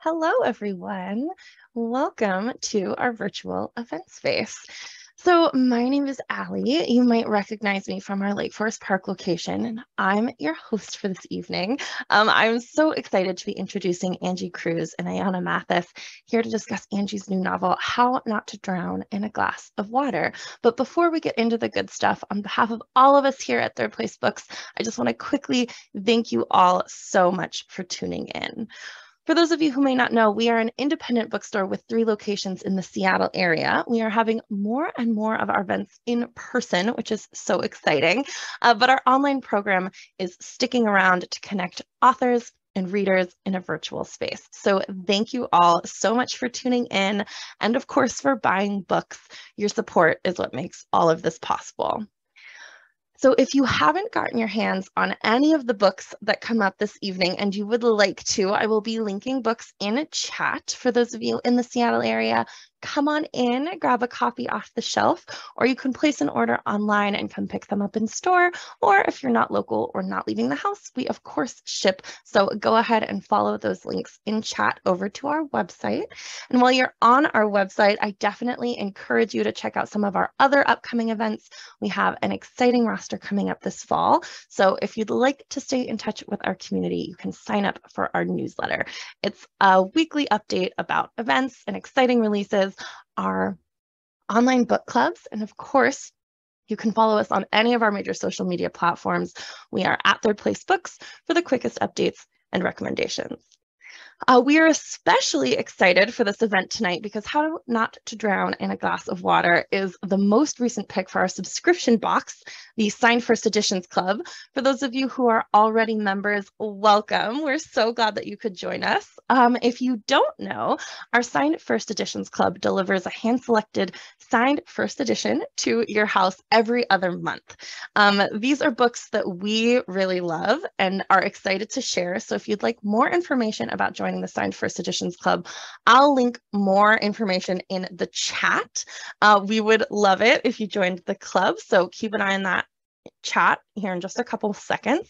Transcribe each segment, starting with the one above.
Hello, everyone. Welcome to our virtual event space. So my name is Allie. You might recognize me from our Lake Forest Park location, and I'm your host for this evening. Um, I'm so excited to be introducing Angie Cruz and Ayana Mathis here to discuss Angie's new novel, How Not to Drown in a Glass of Water. But before we get into the good stuff, on behalf of all of us here at Third Place Books, I just want to quickly thank you all so much for tuning in. For those of you who may not know, we are an independent bookstore with three locations in the Seattle area. We are having more and more of our events in person, which is so exciting. Uh, but our online program is sticking around to connect authors and readers in a virtual space. So thank you all so much for tuning in and of course for buying books. Your support is what makes all of this possible. So if you haven't gotten your hands on any of the books that come up this evening and you would like to, I will be linking books in a chat for those of you in the Seattle area come on in, grab a copy off the shelf, or you can place an order online and come pick them up in store. Or if you're not local or not leaving the house, we of course ship. So go ahead and follow those links in chat over to our website. And while you're on our website, I definitely encourage you to check out some of our other upcoming events. We have an exciting roster coming up this fall. So if you'd like to stay in touch with our community, you can sign up for our newsletter. It's a weekly update about events and exciting releases our online book clubs. And of course, you can follow us on any of our major social media platforms. We are at Third Place Books for the quickest updates and recommendations. Uh, we are especially excited for this event tonight because How Not to Drown in a Glass of Water is the most recent pick for our subscription box, the Signed First Editions Club. For those of you who are already members, welcome. We're so glad that you could join us. Um, if you don't know, our Signed First Editions Club delivers a hand-selected signed first edition to your house every other month. Um, these are books that we really love and are excited to share. So if you'd like more information about joining joining the Signed First Editions Club. I'll link more information in the chat. Uh, we would love it if you joined the club. So keep an eye on that chat here in just a couple seconds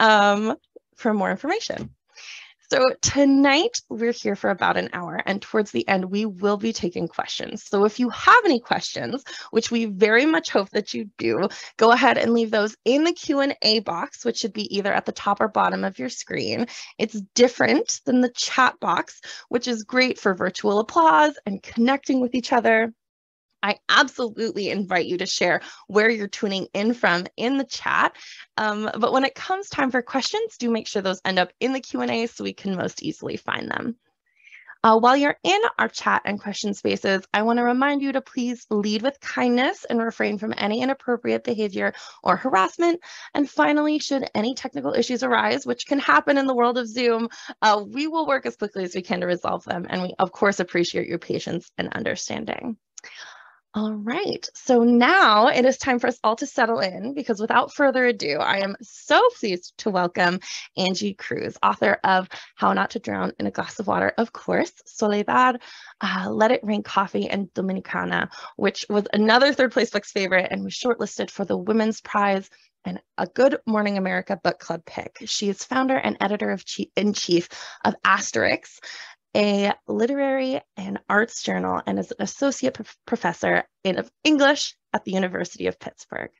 um, for more information. So tonight we're here for about an hour and towards the end we will be taking questions. So if you have any questions, which we very much hope that you do, go ahead and leave those in the Q&A box, which should be either at the top or bottom of your screen. It's different than the chat box, which is great for virtual applause and connecting with each other. I absolutely invite you to share where you're tuning in from in the chat. Um, but when it comes time for questions, do make sure those end up in the Q&A so we can most easily find them. Uh, while you're in our chat and question spaces, I want to remind you to please lead with kindness and refrain from any inappropriate behavior or harassment. And finally, should any technical issues arise, which can happen in the world of Zoom, uh, we will work as quickly as we can to resolve them. And we, of course, appreciate your patience and understanding. All right, so now it is time for us all to settle in because without further ado, I am so pleased to welcome Angie Cruz, author of How Not to Drown in a Glass of Water, of course, Soledad, uh, Let It Rain Coffee, and Dominicana, which was another third place books favorite and was shortlisted for the Women's Prize and a Good Morning America book club pick. She is founder and editor of chief, in chief of Asterix, a literary and arts journal and is an associate professor in English at the University of Pittsburgh.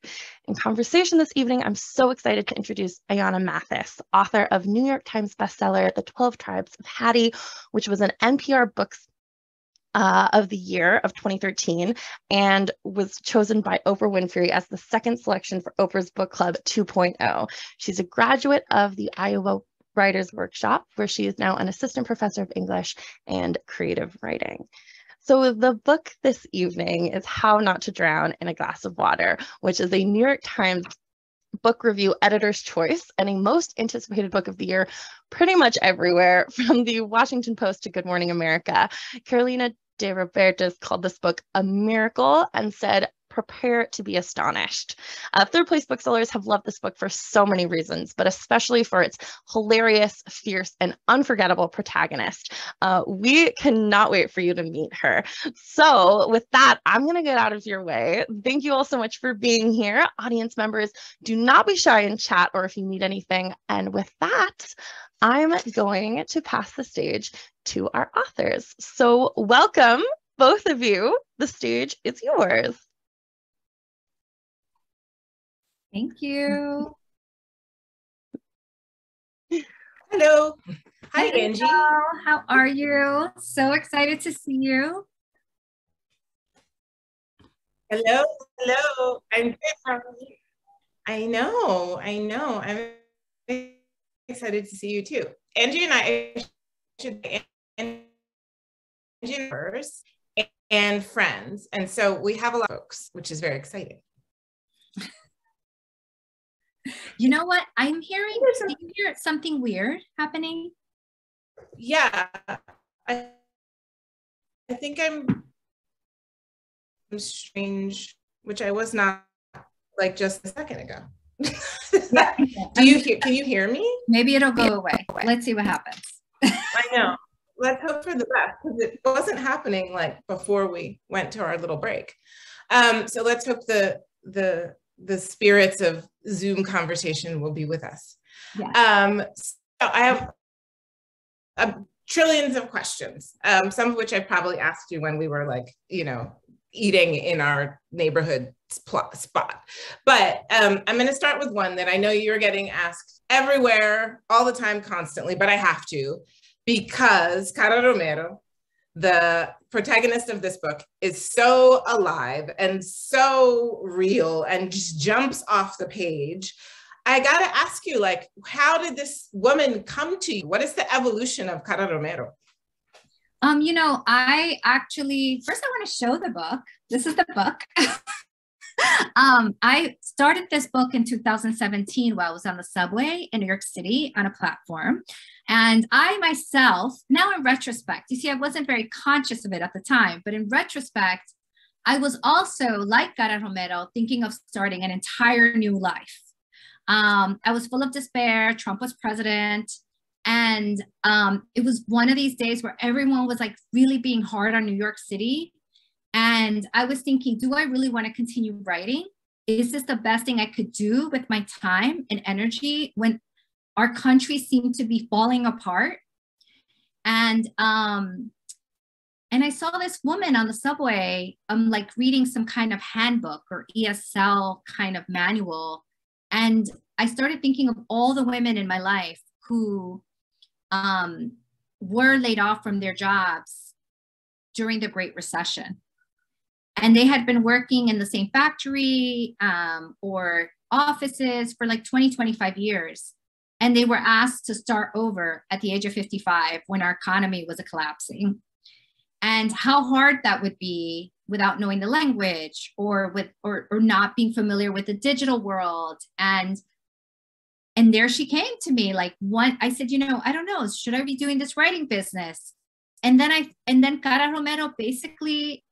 In conversation this evening, I'm so excited to introduce Ayana Mathis, author of New York Times bestseller, The 12 Tribes of Hattie, which was an NPR Books uh, of the year of 2013 and was chosen by Oprah Winfrey as the second selection for Oprah's Book Club 2.0. She's a graduate of the Iowa Writers Workshop, where she is now an assistant professor of English and creative writing. So the book this evening is How Not to Drown in a Glass of Water, which is a New York Times book review editor's choice and a most anticipated book of the year pretty much everywhere from the Washington Post to Good Morning America. Carolina de Robertis called this book a miracle and said prepare to be astonished. Uh, third place booksellers have loved this book for so many reasons, but especially for its hilarious, fierce, and unforgettable protagonist. Uh, we cannot wait for you to meet her. So, with that, I'm going to get out of your way. Thank you all so much for being here. Audience members, do not be shy in chat or if you need anything. And with that, I'm going to pass the stage to our authors. So, welcome, both of you. The stage is yours. Thank you. Hello. Hi, Angie. Hello. How are you? So excited to see you. Hello. Hello. I'm good. How are you? I know. I know. I'm excited to see you too. Angie and I should be Angie first and friends. And so we have a lot of folks, which is very exciting. You know what? I'm hearing, do you hear something weird happening? Yeah. I, I think I'm I'm strange, which I was not like just a second ago. Do you hear can you hear me? Maybe it'll go away. Let's see what happens. I know. Let's hope for the best because it wasn't happening like before we went to our little break. Um, so let's hope the the the spirits of Zoom conversation will be with us. Yeah. Um, so I have uh, trillions of questions, um, some of which I probably asked you when we were like, you know, eating in our neighborhood spot. spot. But um, I'm going to start with one that I know you're getting asked everywhere, all the time, constantly, but I have to because Cara Romero, the protagonist of this book, is so alive and so real and just jumps off the page. I got to ask you, like, how did this woman come to you? What is the evolution of Cara Romero? Um, you know, I actually first I want to show the book. This is the book. um, I started this book in 2017 while I was on the subway in New York City on a platform. And I myself, now in retrospect, you see, I wasn't very conscious of it at the time, but in retrospect, I was also like Cara Romero, thinking of starting an entire new life. Um, I was full of despair. Trump was president. And um, it was one of these days where everyone was like really being hard on New York City. And I was thinking, do I really want to continue writing? Is this the best thing I could do with my time and energy when our country seemed to be falling apart? And um, and I saw this woman on the subway, um, like reading some kind of handbook or ESL kind of manual. And I started thinking of all the women in my life who um, were laid off from their jobs during the Great Recession. And they had been working in the same factory um, or offices for like 20, 25 years. And they were asked to start over at the age of 55 when our economy was collapsing. And how hard that would be without knowing the language or with or, or not being familiar with the digital world and and there she came to me like one i said you know i don't know should i be doing this writing business and then i and then cara romero basically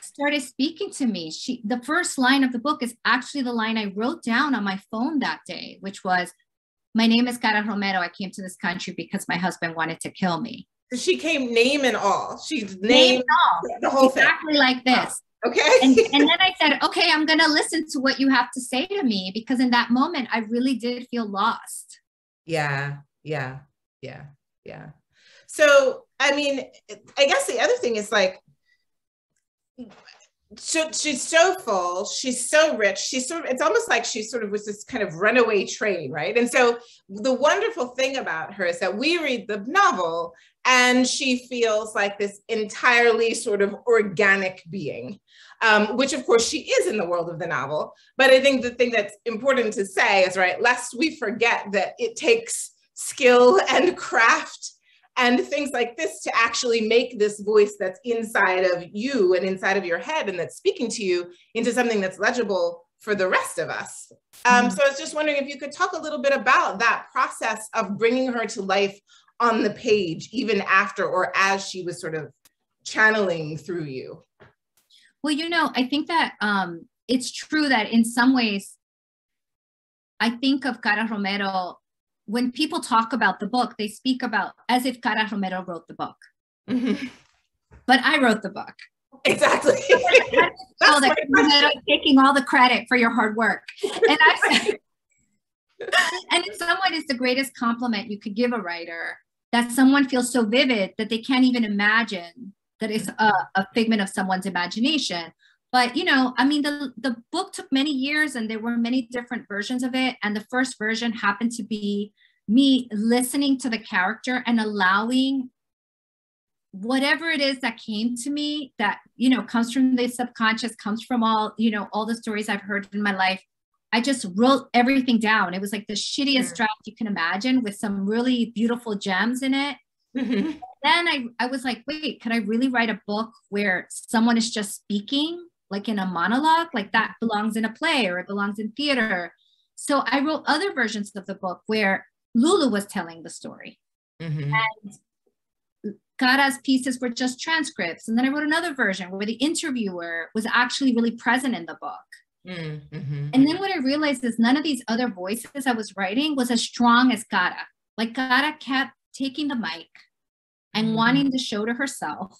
started speaking to me she the first line of the book is actually the line i wrote down on my phone that day which was my name is cara romero i came to this country because my husband wanted to kill me She came name and all. She name all the whole thing. exactly like this Okay. and, and then I said, okay, I'm going to listen to what you have to say to me because in that moment, I really did feel lost. Yeah, yeah, yeah, yeah. So, I mean, I guess the other thing is like, so she's so full, she's so rich, she's sort of, it's almost like she sort of was this kind of runaway train, right? And so the wonderful thing about her is that we read the novel and she feels like this entirely sort of organic being. Um, which of course she is in the world of the novel. But I think the thing that's important to say is, right, lest we forget that it takes skill and craft and things like this to actually make this voice that's inside of you and inside of your head and that's speaking to you into something that's legible for the rest of us. Um, Mhm. so I was just wondering if you could talk a little bit about that process of bringing her to life on the page, even after or as she was sort of channeling through you. Well, you know, I think that um, it's true that in some ways, I think of Cara Romero when people talk about the book, they speak about as if Cara Romero wrote the book. Mm-hmm. But I wrote the book. Exactly. that Romero taking all the credit for your hard work. And I and in some ways, it's the greatest compliment you could give a writer that someone feels so vivid that they can't even imagine that it's a, a figment of someone's imagination but you know i mean the the book took many years and there were many different versions of it. And the first version happened to be me listening to the character and allowing whatever it is that came to me that you know comes from the subconscious comes from all you know all the stories i've heard in my life. I just wrote everything down. It was like the shittiest draft you can imagine with some really beautiful gems in it. Mm-hmm. then I, I was like wait could i really write a book where someone is just speaking like in a monologue, like that belongs in a play or it belongs in theater. So I wrote other versions of the book where Lulu was telling the story. Mm-hmm. And Cara's pieces were just transcripts. And then I wrote another version where the interviewer was actually really present in the book. Mm-hmm. And then what I realized is none of these other voices I was writing was as strong as Cara. Like Cara kept taking the mic and mm-hmm. wanting to show to herself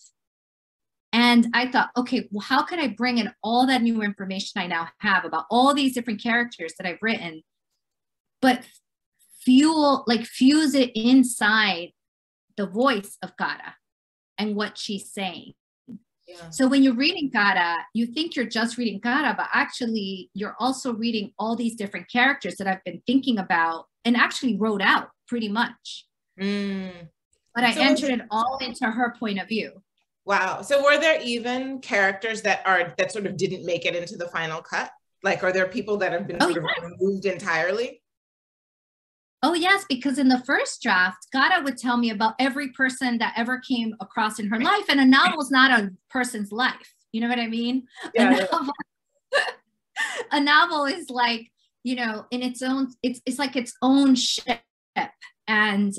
and I thought, okay, well, how can I bring in all that new information I now have about all these different characters that I've written, but fuel, like fuse it inside the voice of Cara and what she's saying. Yeah. So when you're reading Cara, you think you're just reading Cara, but actually you're also reading all these different characters that I've been thinking about and actually wrote out pretty much. Mm. But I so entered it all into her point of view. Wow. So were there even characters that are that sort of didn't make it into the final cut? Like are there people that have been oh, sort yes. of removed entirely? Oh yes, because in the first draft, Cara would tell me about every person that ever came across in her life, and a novel is not a person's life. You know what I mean? Yeah, a, novel, a novel is like you know in its own. It's it's like its own ship, and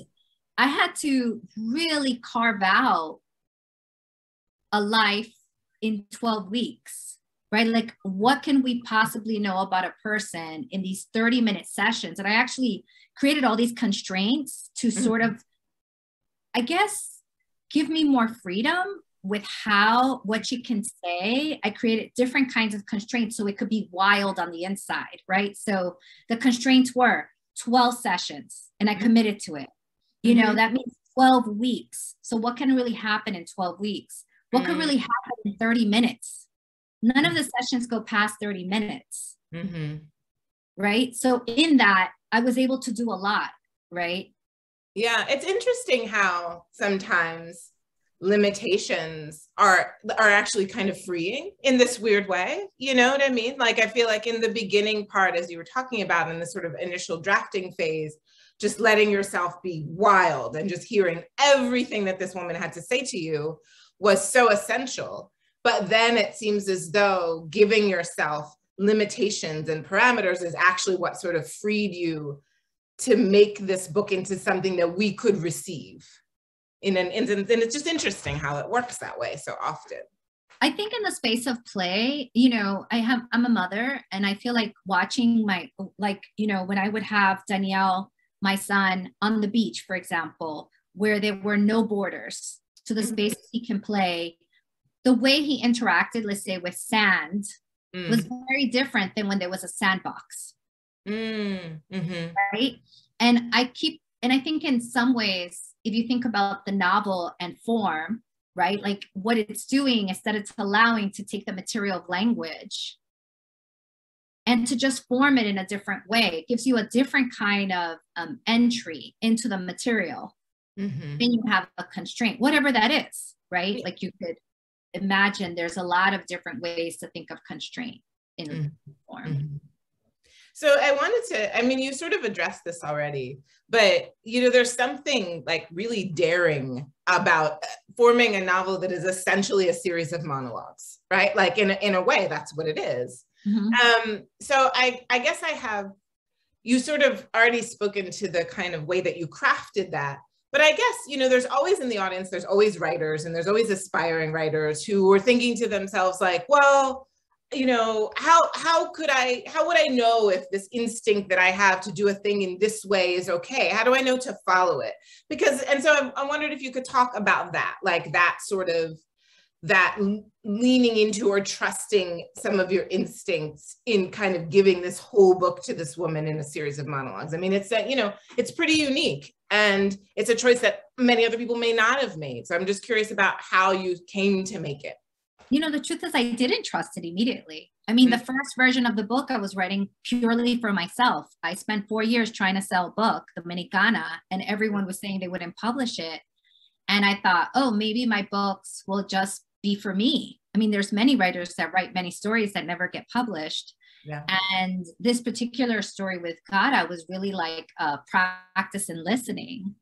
I had to really carve out a life in 12 weeks, right? Like, what can we possibly know about a person in these 30 minute sessions? And I actually created all these constraints to mm-hmm. sort of, I guess, give me more freedom with how what she can say i created different kinds of constraints so it could be wild on the inside right so the constraints were 12 sessions and i mm-hmm. committed to it you mm-hmm. know that means 12 weeks so what can really happen in 12 weeks what could really mm. happen in 30 minutes? None of the sessions go past 30 minutes. Mm-hmm. Right. So, in that, I was able to do a lot. Right. Yeah. It's interesting how sometimes limitations are are actually kind of freeing in this weird way you know what i mean like i feel like in the beginning part as you were talking about in the sort of initial drafting phase just letting yourself be wild and just hearing everything that this woman had to say to you was so essential. But then it seems as though giving yourself limitations and parameters is actually what sort of freed you to make this book into something that we could receive in an instance. And it's just interesting how it works that way so often. I think in the space of play, you know, I have I'm a mother and I feel like watching my like, you know, when I would have Daniel, my son, on the beach, for example, where there were no borders to the mm-hmm. spaces he can play, the way he interacted, let's say with sand, mm. was very different than when there was a sandbox. Mm. Mm-hmm. Right. And I keep, and I think in some ways, if you think about the novel and form, right, like what it's doing is that it's allowing to take the material of language and to just form it in a different way. It gives you a different kind of um, entry into the material mm-hmm. then you have a constraint, whatever that is, right? Like you could imagine there's a lot of different ways to think of constraint in mm-hmm. form. Mm-hmm. So I wanted to, I mean, you sort of addressed this already, but you know, there's something like really daring about forming a novel that is essentially a series of monologues, right? Like in a, in a way, that's what it is. Mm-hmm. Um, so I, I guess I have, you sort of already spoken to the kind of way that you crafted that, but I guess, you know, there's always in the audience, there's always writers and there's always aspiring writers who are thinking to themselves, like, well, you know, how how could I, how would I know if this instinct that I have to do a thing in this way is okay? How do I know to follow it? Because, and so I, I wondered if you could talk about that, like that sort of that leaning into or trusting some of your instincts in kind of giving this whole book to this woman in a series of monologues. I mean, it's that, you know, it's pretty unique and it's a choice that many other people may not have made. So I'm just curious about how you came to make it. You know, the truth is, I didn't trust it immediately. I mean, mm-hmm. the first version of the book I was writing purely for myself. I spent four years trying to sell a book, Dominicana, and everyone was saying they wouldn't publish it. And I thought, oh, maybe my books will just be for me. I mean, there's many writers that write many stories that never get published. Yeah. And this particular story with Cara was really like a practice in listening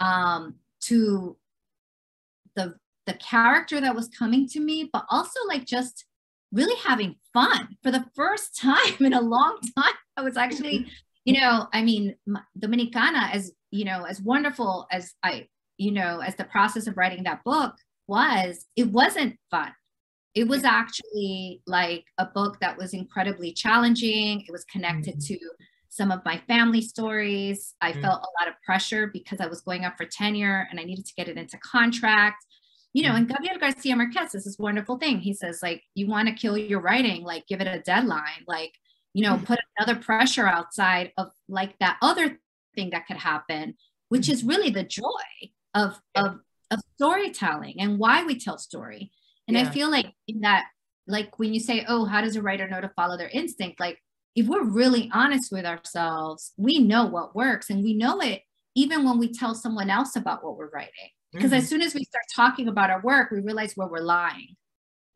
um, to the the character that was coming to me, but also like just really having fun for the first time in a long time. I was actually, you know, I mean, Dominicana, as you know, as wonderful as I, you know, as the process of writing that book, was it wasn't fun it was actually like a book that was incredibly challenging it was connected mm-hmm. to some of my family stories i mm-hmm. felt a lot of pressure because i was going up for tenure and i needed to get it into contract you know and mm-hmm. gabriel garcia marquez is this wonderful thing he says like you want to kill your writing like give it a deadline like you know mm-hmm. put another pressure outside of like that other thing that could happen which is really the joy of of of storytelling and why we tell story. And yeah. I feel like in that, like when you say, oh, how does a writer know to follow their instinct? Like if we're really honest with ourselves, we know what works and we know it even when we tell someone else about what we're writing. Because mm-hmm. as soon as we start talking about our work, we realize where we're lying.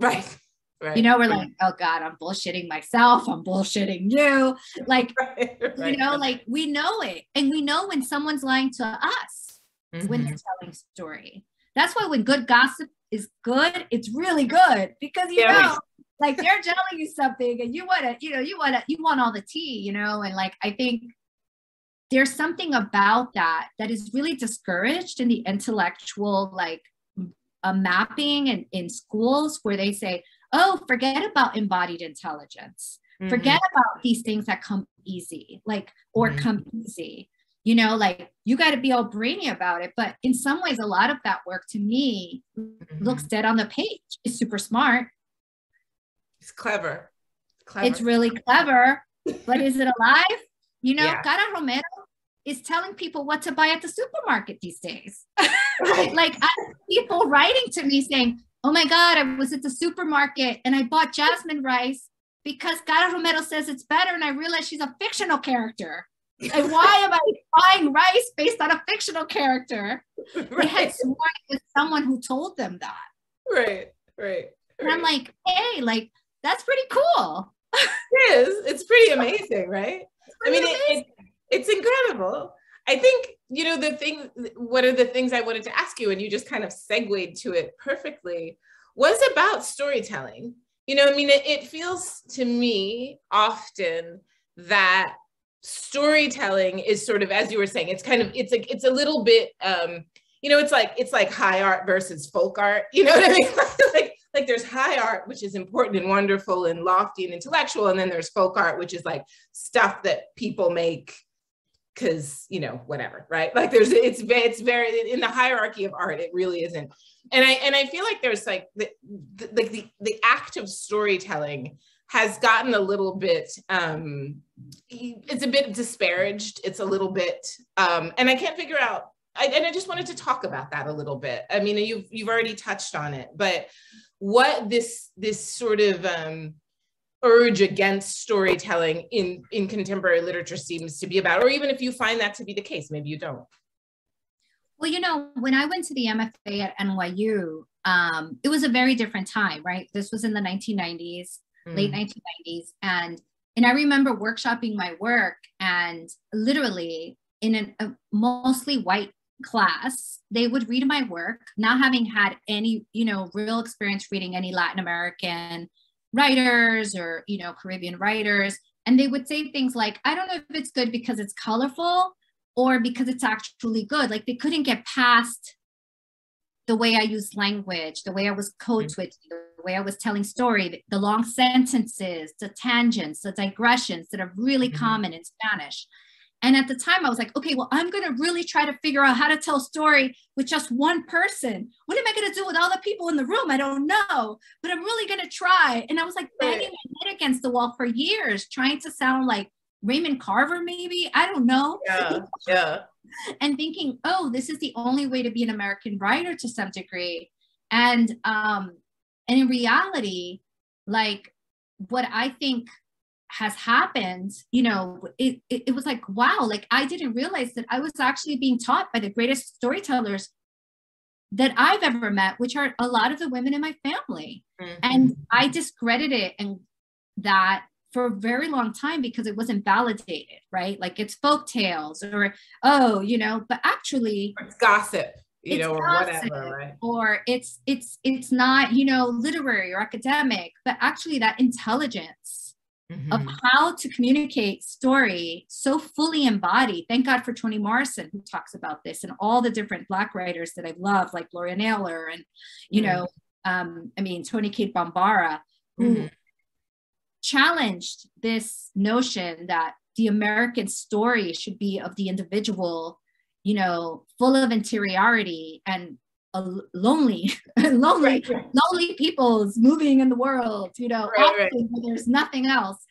Right. Right. You know, we're like, oh God, I'm bullshitting myself. I'm bullshitting you. Like, right, right. you know, like we know it. And we know when someone's lying to us mm-hmm. when they're telling story. That's why when good gossip is good, it's really good because you yeah. know, like they're telling you something and you want to, you know, you want to, you want all the tea, you know, and like I think there's something about that that is really discouraged in the intellectual like a mapping and in schools where they say, oh, forget about embodied intelligence. Mm-hmm. Forget about these things that come easy, like, or mm-hmm. come easy you know like you got to be all brainy about it. But in some ways a lot of that work to me mm-hmm. looks dead on the page. It's super smart. It's clever. Clever. It's really clever but is it alive? You know yeah. cara romero is telling people what to buy at the supermarket these days. Like I, people writing to me saying oh my god i was at the supermarket and i bought jasmine rice because cara romero says it's better and i realized she's a fictional character. And why am I buying rice based on a fictional character? Right. They had sworn with someone who told them that. Right, right. right. And I'm like, hey, like that's pretty cool. it is. It's pretty amazing, right? I mean, it, it, it's incredible. I think, you know, the thing, one of the things I wanted to ask you, and you just kind of segued to it perfectly, was about storytelling. You know, I mean, it, it feels to me often that storytelling is sort of as you were saying it's kind of it's like it's a little bit um you know it's like it's like high art versus folk art you know what i mean? Like like there's high art which is important and wonderful and lofty and intellectual and then there's folk art which is like stuff that people make because you know whatever right? Like there's it's it's very in the hierarchy of art it really isn't. And i and i feel like there's like the, the like the the act of storytelling has gotten a little bit um it's a bit disparaged it's a little bit um and i can't figure out I, and i just wanted to talk about that a little bit i mean you've you've already touched on it but what this this sort of um urge against storytelling in in contemporary literature seems to be about or even if you find that to be the case maybe you don't well you know when i went to the mfa at nyu um, it was a very different time right this was in the 1990s mm. late 1990s. And and I remember workshopping my work and literally in an, a mostly white class, they would read my work, not having had any, you know, real experience reading any Latin American writers or, you know, Caribbean writers. And they would say things like, I don't know if it's good because it's colorful or because it's actually good. Like they couldn't get past the way I use language, the way I was code mm. switching, the way I was telling story, the long sentences, the tangents, the digressions that are really mm-hmm. common in Spanish. And at the time, I was like, okay, well, I'm going to really try to figure out how to tell a story with just one person. What am I going to do with all the people in the room? I don't know, but I'm really going to try. And I was like banging my head against the wall for years, trying to sound like Raymond Carver, maybe. I don't know. Yeah. Yeah. and thinking, oh, this is the only way to be an American writer to some degree. And um, and in reality, like what I think has happened, you know, it, it, it was like, wow, like I didn't realize that I was actually being taught by the greatest storytellers that I've ever met, which are a lot of the women in my family. Mm-hmm. And I discredited it and that for a very long time because it wasn't validated, right? Like it's folk tales or, oh, you know, but actually it's gossip, you know, or whatever, right? Or it's it's it's not, you know, literary or academic, but actually that intelligence Mm-hmm. of how to communicate story so fully embodied. Thank God for Toni Morrison, who talks about this, and all the different Black writers that I've loved, like Gloria Naylor, and you mm-hmm. know, um, I mean Toni Cade Bambara, who mm-hmm. challenged this notion that the American story should be of the individual, you know, full of interiority and lonely, lonely, right, lonely peoples moving in the world, you know, right, right. there's nothing else.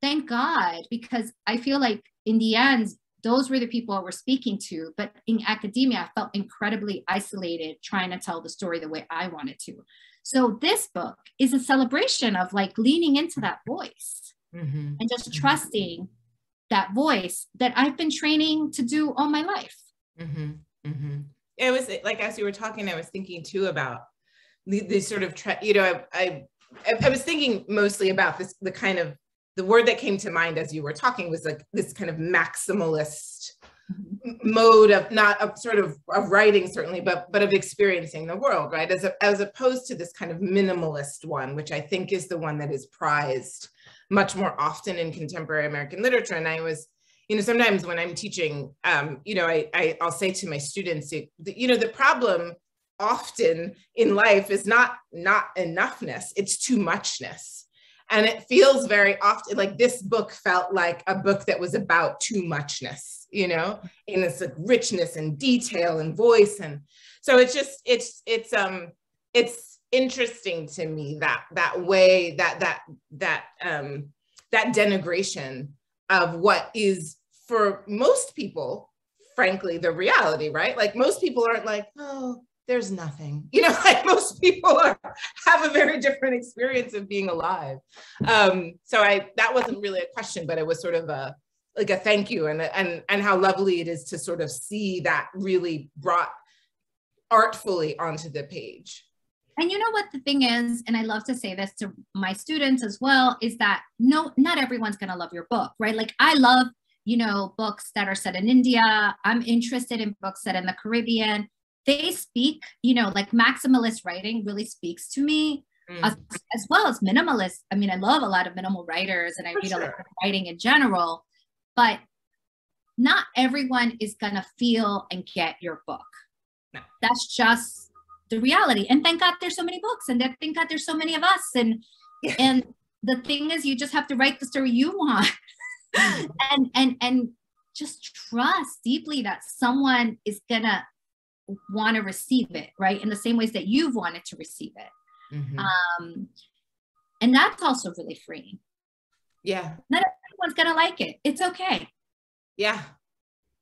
Thank God, because I feel like in the end, those were the people I was speaking to. But in academia, I felt incredibly isolated trying to tell the story the way I wanted to. So this book is a celebration of like leaning into that voice mm-hmm. and just mm-hmm. trusting that voice that I've been training to do all my life. Mm-hmm. mm-hmm it was like as you were talking, I was thinking too about the, the sort of you know I, I I was thinking mostly about this the kind of the word that came to mind as you were talking was like this kind of maximalist mm-hmm. mode of not of sort of of writing certainly but but of experiencing the world right as a, as opposed to this kind of minimalist one which i think is the one that is prized much more often in contemporary american literature and i was you know, sometimes when I'm teaching, um, you know, I, I will say to my students, you know, the problem often in life is not not enoughness; it's too muchness, and it feels very often like this book felt like a book that was about too muchness, you know, in its like richness and detail and voice, and so it's just it's it's um it's interesting to me that that way that that that um that denigration of what is for most people, frankly, the reality, right? Like most people aren't like, oh, there's nothing. You know, like most people are, have a very different experience of being alive. Um, so I that wasn't really a question, but it was sort of a like a thank you and and and how lovely it is to sort of see that really brought artfully onto the page. And you know what the thing is, and I love to say this to my students as well, is that no, not everyone's going to love your book, right? Like I love, you know, books that are set in India. I'm interested in books set in the Caribbean. They speak, you know, like maximalist writing really speaks to me. Mm. As, as, well as minimalist. I mean, I love a lot of minimal writers and I For read sure. a lot of writing in general, but not everyone is going to feel and get your book. No. That's just the reality. And thank God there's so many books, and thank God there's so many of us. And and the thing is, you just have to write the story you want, and and and just trust deeply that someone is gonna want to receive it, right? In the same ways that you've wanted to receive it. Mm-hmm. Um, and that's also really freeing. Yeah. Not everyone's gonna like it. It's okay. Yeah.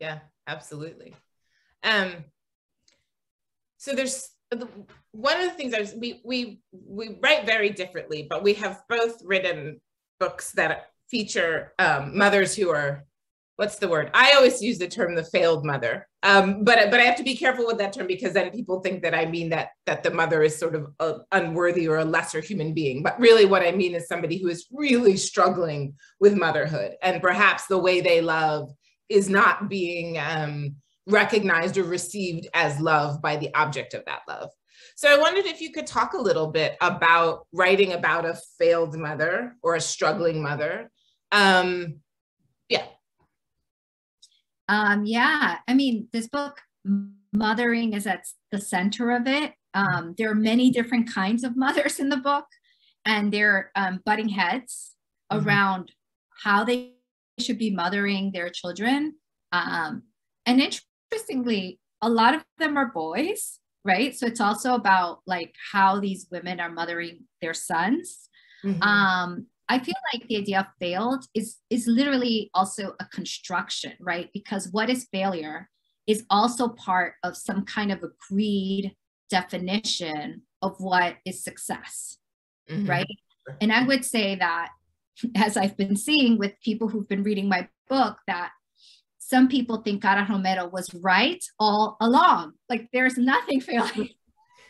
Yeah, absolutely. Um, so there's one of the things I was, we we we write very differently, but we have both written books that feature um, mothers who are what's the word? I always use the term the failed mother, um, but but I have to be careful with that term because then people think that I mean that that the mother is sort of a, unworthy or a lesser human being. But really, what I mean is somebody who is really struggling with motherhood, and perhaps the way they love is not being um, recognized or received as love by the object of that love. So I wondered if you could talk a little bit about writing about a failed mother or a struggling mother. Um, yeah. Um, yeah, I mean, this book, mothering is at the center of it. Um, there are many different kinds of mothers in the book, and they're um, butting heads mm-hmm. around how they should be mothering their children. Um, and interestingly, a lot of them are boys, right? So it's also about like how these women are mothering their sons. Mm-hmm. Um, I feel like the idea of failed is is literally also a construction, right? Because what is failure is also part of some kind of agreed definition of what is success, mm-hmm. right? And I would say that as I've been seeing with people who've been reading my book, that some people think Cara Romero was right all along. Like there's nothing failing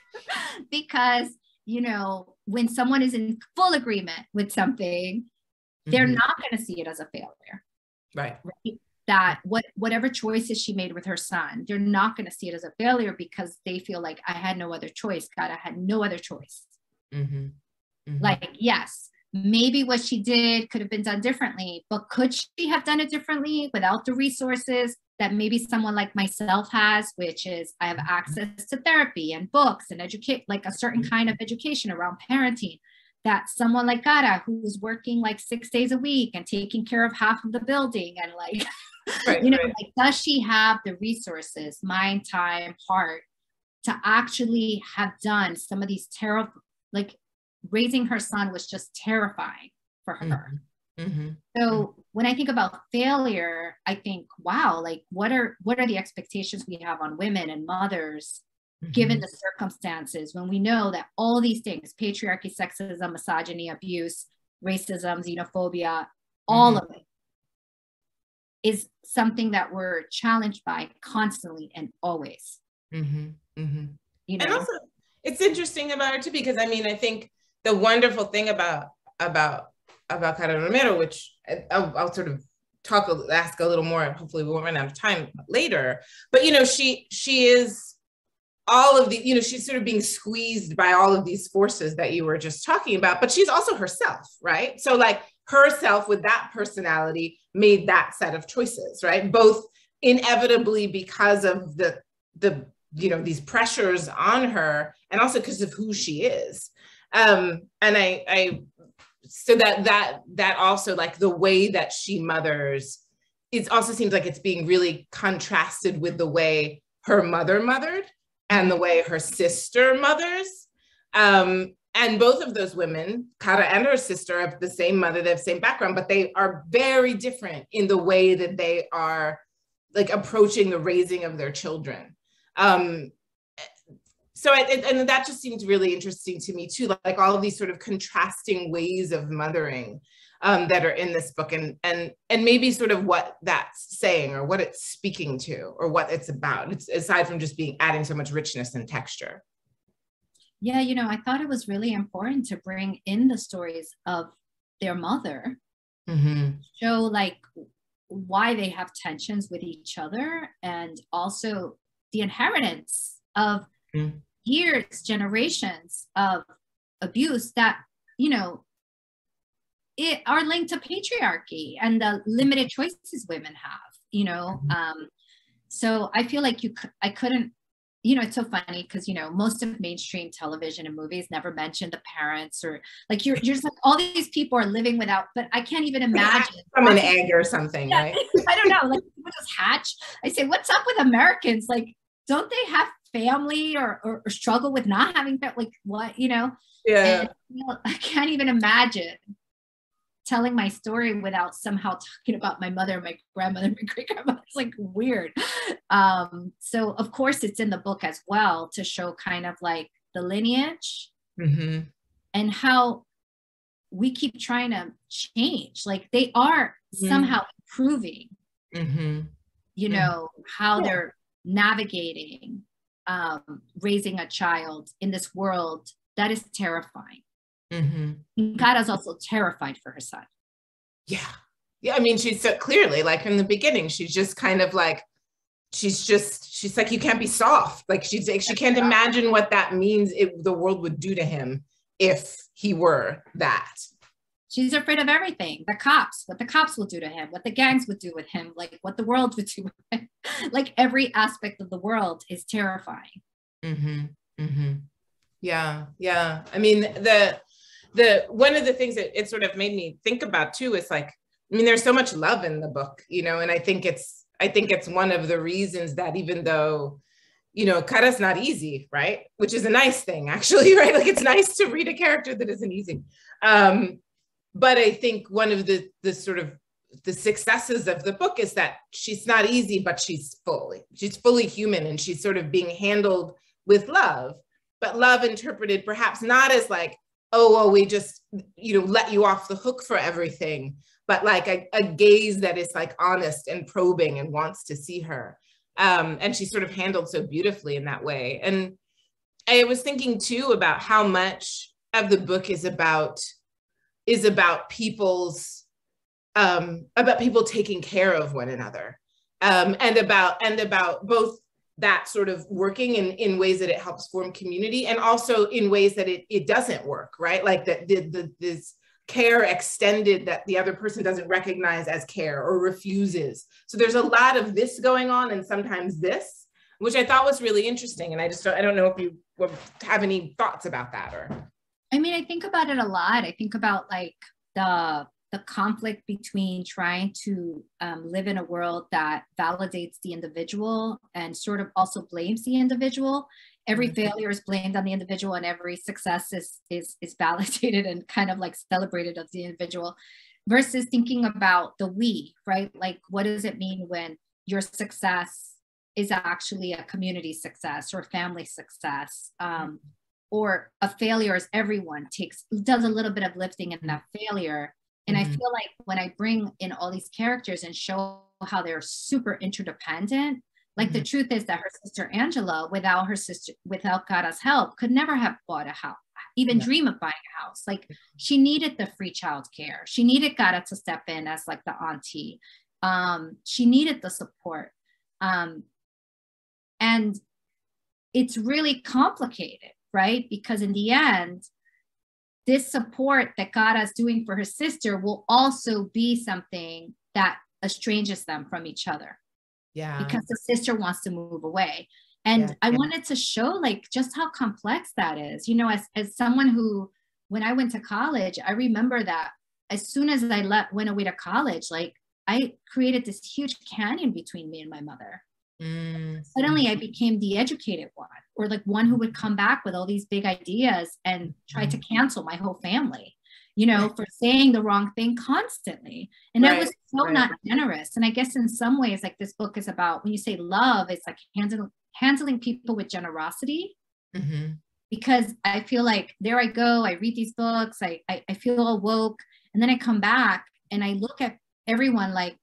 because, you know, when someone is in full agreement with something, mm-hmm. they're not going to see it as a failure. Right. right? That what whatever choices she made with her son, they're not going to see it as a failure because they feel like I had no other choice. God, I had no other choice. Mm-hmm. Mm-hmm. Like, yes, maybe what she did could have been done differently, but could she have done it differently without the resources that maybe someone like myself has, which is I have access to therapy and books and educate, like a certain mm-hmm. kind of education around parenting that someone like Cara, who's working like six days a week and taking care of half of the building and like, right, you know, right. like, does she have the resources, mind, time, heart to actually have done some of these terrible, like raising her son was just terrifying for her. Mm-hmm. mm-hmm. So when I think about failure, I think, wow, like what are what are the expectations we have on women and mothers mm-hmm. given the circumstances when we know that all these things, patriarchy, sexism, misogyny, abuse, racism, xenophobia, all mm-hmm. of it is something that we're challenged by constantly and always. Mm-hmm. Mm-hmm. You know? And also, it's interesting about it too because I mean, I think the wonderful thing about about about Cara Romero, which I'll, I'll, sort of talk ask a little more. Hopefully, we won't run out of time later. But you know, she she is all of the you know she's sort of being squeezed by all of these forces that you were just talking about. But she's also herself, right? So like herself with that personality made that set of choices, right? Both inevitably because of the the you know these pressures on her and also because of who she is um and i i so that that that also like the way that she mothers it also seems like it's being really contrasted with the way her mother mothered and the way her sister mothers um and both of those women, Cara and her sister, have the same mother, they have the same background, but they are very different in the way that they are like approaching the raising of their children. Um, so it, and that just seems really interesting to me too like all of these sort of contrasting ways of mothering um, that are in this book and and and maybe sort of what that's saying or what it's speaking to or what it's about it's aside from just being adding so much richness and texture. Yeah you know i thought it was really important to bring in the stories of their mother. Mm-hmm. show like why they have tensions with each other and also the inheritance of mm years, generations of abuse that, you know, it are linked to patriarchy and the limited choices women have, you know. Mm-hmm. Um, so I feel like you, I couldn't, you know, it's so funny because you know most of mainstream television and movies never mention the parents or like you're, you're just like all these people are living without, but I can't even imagine from an egg or something, yeah, right? I don't know, like people just hatch. I say, what's up with Americans? Like, don't they have family or, or, or struggle with not having like what you know yeah and, you know, i can't even imagine telling my story without somehow talking about my mother my grandmother my great grandmother it's like weird um so of course it's in the book as well to show kind of like the lineage mm-hmm. and how we keep trying to change like they are mm-hmm. somehow improving mm-hmm. you mm-hmm. know how yeah. they're navigating um, raising a child in this world that is terrifying. Mm-hmm. Cara's also terrified for her son. Yeah. Yeah. I mean, she's so clearly like in the beginning, she's just kind of like, she's just, she's like, you can't be soft. Like she's like, she can't imagine what that means if the world would do to him if he were that. She's afraid of everything. The cops, what the cops will do to him, what the gangs would do with him, like what the world would do with him. like every aspect of the world is terrifying. Mm-hmm. Mm-hmm. Yeah, yeah. I mean, the the one of the things that it sort of made me think about too is like, I mean, there's so much love in the book, you know, and I think it's I think it's one of the reasons that even though you know, Cara's not easy, right? Which is a nice thing, actually, right? Like it's nice to read a character that isn't easy. Um, but I think one of the the sort of the successes of the book is that she's not easy, but she's fully she's fully human, and she's sort of being handled with love, but love interpreted perhaps not as like, oh, well, we just you know let you off the hook for everything, but like a, a gaze that is like honest and probing and wants to see her. Um, and she's sort of handled so beautifully in that way. And I was thinking too about how much of the book is about is about people's um, about people taking care of one another. Um, and about and about both that sort of working in, in ways that it helps form community and also in ways that it, it doesn't work right? Like that the, the this care extended that the other person doesn't recognize as care or refuses. So there's a lot of this going on and sometimes this which i thought was really interesting. And i just don't, i don't know if you have any thoughts about that or I mean, I think about it a lot. I think about like the the conflict between trying to um, live in a world that validates the individual and sort of also blames the individual. Every mm-hmm. failure is blamed on the individual, and every success is is is validated and kind of like celebrated of the individual. Versus thinking about the we, right? Like, what does it mean when your success is actually a community success or family success? Um, or a failure is everyone takes does a little bit of lifting in that failure. And mm-hmm. i feel like when i bring in all these characters and show how they're super interdependent like mm-hmm. the truth is that her sister angela without her sister without Cara's help could never have bought a house even yeah. dream of buying a house. Like she needed the free child care she needed Kara to step in as like the auntie. Um, she needed the support. Um, and it's really complicated right? Because in the end, this support that Cara is doing for her sister will also be something that estranges them from each other. Yeah. Because the sister wants to move away. And yeah, I yeah. wanted to show like just how complex that is. You know, as, as someone who, when I went to college, I remember that as soon as I let, went away to college, like I created this huge canyon between me and my mother. Mm. Suddenly I became the educated one, or like one who would come back with all these big ideas and try to mm-hmm. cancel my whole family, you know, for saying the wrong thing constantly. And right. that was so right. not generous. And I guess in some ways, like this book is about when you say love, it's like handling handling people with generosity. Mm-hmm. Because I feel like there I go, I read these books, I, I, I feel awoke, and then I come back and I look at everyone like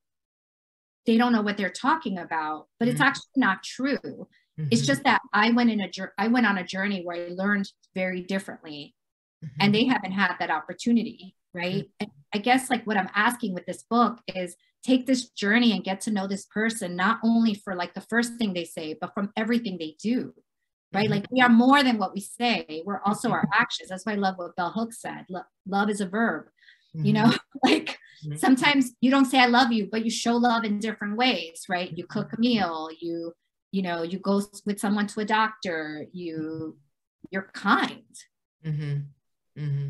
they don't know what they're talking about but mm-hmm. it's actually not true mm-hmm. it's just that i went in a i went on a journey where i learned very differently mm-hmm. and they haven't had that opportunity right mm-hmm. i guess like what i'm asking with this book is take this journey and get to know this person not only for like the first thing they say but from everything they do right mm-hmm. like we are more than what we say we're also our mm-hmm. actions that's why i love what bell hooks said love is a verb you know like Mm-hmm. Sometimes you don't say I love you, but you show love in different ways, right? You cook a meal, you you know, you go with someone to a doctor, you you're kind. Mm-hmm. Mm-hmm.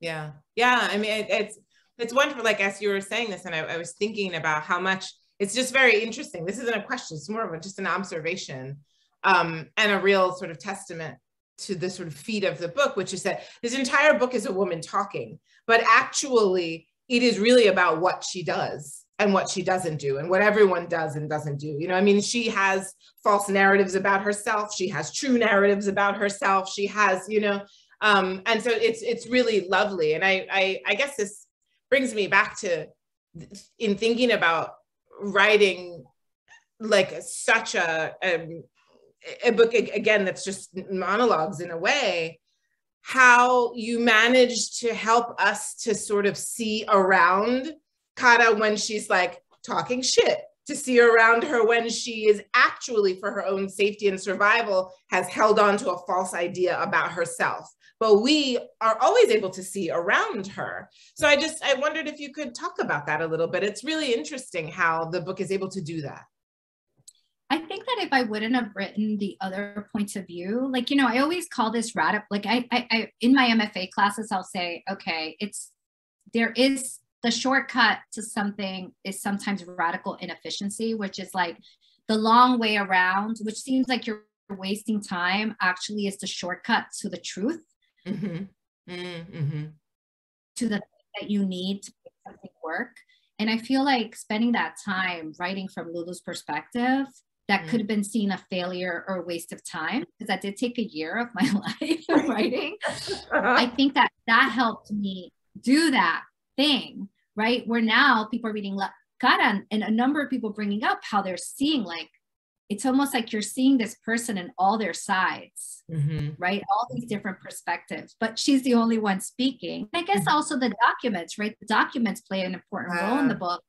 Yeah, yeah. I mean, it, it's it's wonderful. Like as you were saying this, and I, I, was thinking about how much it's just very interesting. This isn't a question; it's more of a, just an observation um, and a real sort of testament to the sort of feat of the book, which is that this entire book is a woman talking, but actually it is really about what she does and what she doesn't do and what everyone does and doesn't do. You know, I mean, she has false narratives about herself. She has true narratives about herself. She has, you know, um, and so it's it's really lovely. And I, I I guess this brings me back to in thinking about writing like such a, a, a book again that's just monologues in a way how you managed to help us to sort of see around Cara when she's like talking shit to see around her when she is actually for her own safety and survival has held on to a false idea about herself. But we are always able to see around her. So i just i wondered if you could talk about that a little bit. It's really interesting how the book is able to do that that if I wouldn't have written the other points of view, like, you know, I always call this radical, like I, I, I, in my MFA classes, I'll say, okay, it's, there is the shortcut to something is sometimes radical inefficiency, which is like the long way around, which seems like you're wasting time, actually is the shortcut to the truth, mm-hmm. Mm-hmm. to the that you need to make something work. And I feel like spending that time writing from Lulu's perspective that could mm. have been seen a failure or a waste of time because that did take a year of my life of writing. Uh-huh. I think that that helped me do that thing, right? Where now people are reading Cara and a number of people bringing up how they're seeing like it's almost like you're seeing this person in all their sides, mm-hmm. right? All these different perspectives, but she's the only one speaking. I guess mm-hmm. also the documents, right? The documents play an important role in the book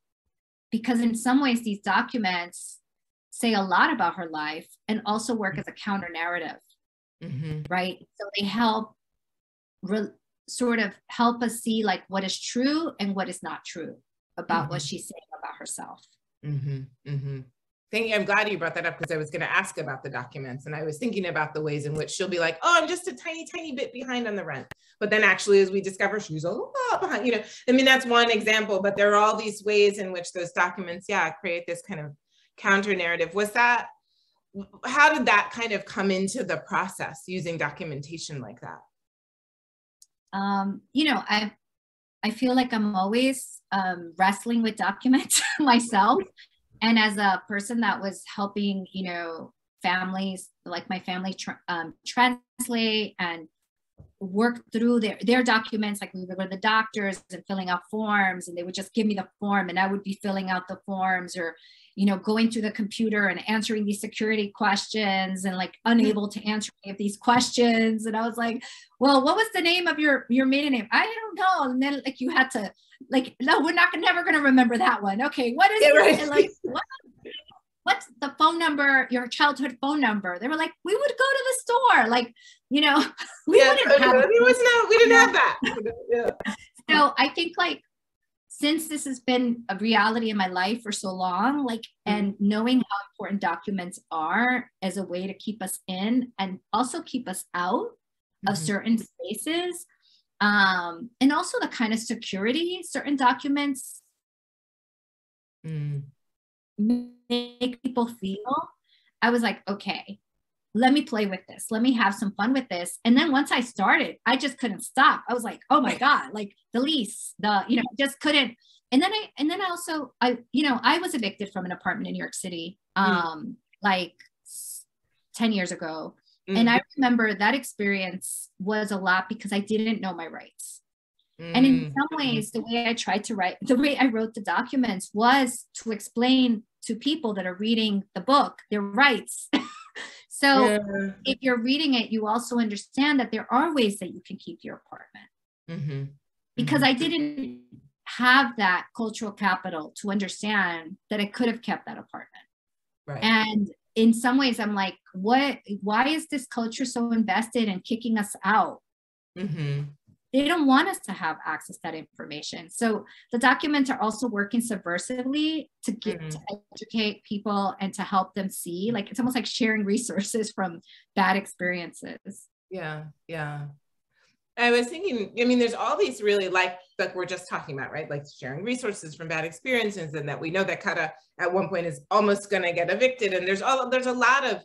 because in some ways these documents say a lot about her life and also work as a counter narrative, mm-hmm. right? So they help re- sort of help us see like what is true and what is not true about mm-hmm. what she's saying about herself. Mm-hmm. mm-hmm. Thank you. I'm glad you brought that up because I was going to ask about the documents and I was thinking about the ways in which she'll be like, oh, I'm just a tiny, tiny bit behind on the rent. But then actually, as we discover, she's a lot behind, you know, I mean, that's one example, but there are all these ways in which those documents, yeah, create this kind of counter narrative. Was that, how did that kind of come into the process using documentation like that? Um, you know, I I feel like I'm always um, wrestling with documents myself. And as a person that was helping, you know, families, like my family um, translate and work through their, their documents, like we would go to the doctors and filling out forms, and they would just give me the form, and I would be filling out the forms or, you know, going through the computer and answering these security questions and like mm-hmm. unable to answer any of these questions. And I was like, well, what was the name of your your maiden name? I don't know. And then like you had to like, no, we're not never gonna remember that one. Okay, what is yeah, right. it? like what? What's the phone number, your childhood phone number? They were like, we would go to the store. Like, you know, we yeah, wouldn't have no, we didn't have that. yeah. So I think like since this has been a reality in my life for so long, like, mm-hmm. and knowing how important documents are as a way to keep us in and also keep us out mm-hmm. of certain spaces, um, and also the kind of security certain documents mm. make people feel, I was like, okay, let me play with this. Let me have some fun with this. And then once I started, I just couldn't stop. I was like, oh my God, like the lease, the, you know, just couldn't. And then I, and then I also, I, you know, I was evicted from an apartment in New York City, mm. um, mm. like 10 years ago. Mm. And I remember that experience was a lot because I didn't know my rights. Mm. And in mm. some ways, the way I tried to write, the way I wrote the documents was to explain to people that are reading the book their rights. So yeah. if you're reading it, you also understand that there are ways that you can keep your apartment. Mm-hmm. Because mm-hmm. I didn't have that cultural capital to understand that I could have kept that apartment. Right. And in some ways, I'm like, what? Why is this culture so invested in kicking us out? Mm-hmm they don't want us to have access to that information. So the documents are also working subversively to get mm-hmm. to educate people and to help them see. Like it's almost like sharing resources from bad experiences. Yeah, yeah. I was thinking, I mean, there's all these really like like we're just talking about, right? Like sharing resources from bad experiences, and that we know that Cara at one point is almost gonna get evicted. And there's all there's a lot of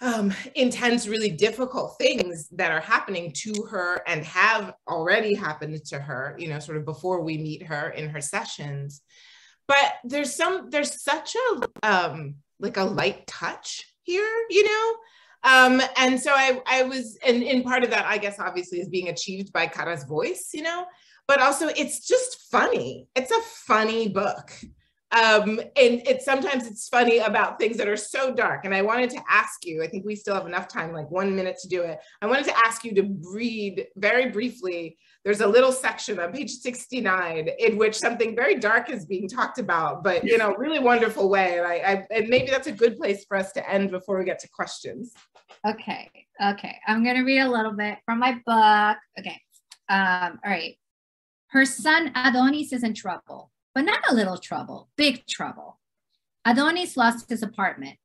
um, intense, really difficult things that are happening to her and have already happened to her, you know, sort of before we meet her in her sessions. But there's some, there's such a, um, like a light touch here, you know? Um, and so I, I was, and in part of that, I guess, obviously, is being achieved by Cara's voice, you know, but also it's just funny. It's a funny book. Um, and it's sometimes it's funny about things that are so dark. And I wanted to ask you, I think we still have enough time, like one minute to do it. I wanted to ask you to read very briefly. There's a little section on page 69 in which something very dark is being talked about, but in a really wonderful way. And I, I and maybe that's a good place for us to end before we get to questions. Okay. Okay. I'm gonna read a little bit from my book. Okay. Um, all right. Her son Adonis is in trouble but not a little trouble, big trouble. Adonis lost his apartment.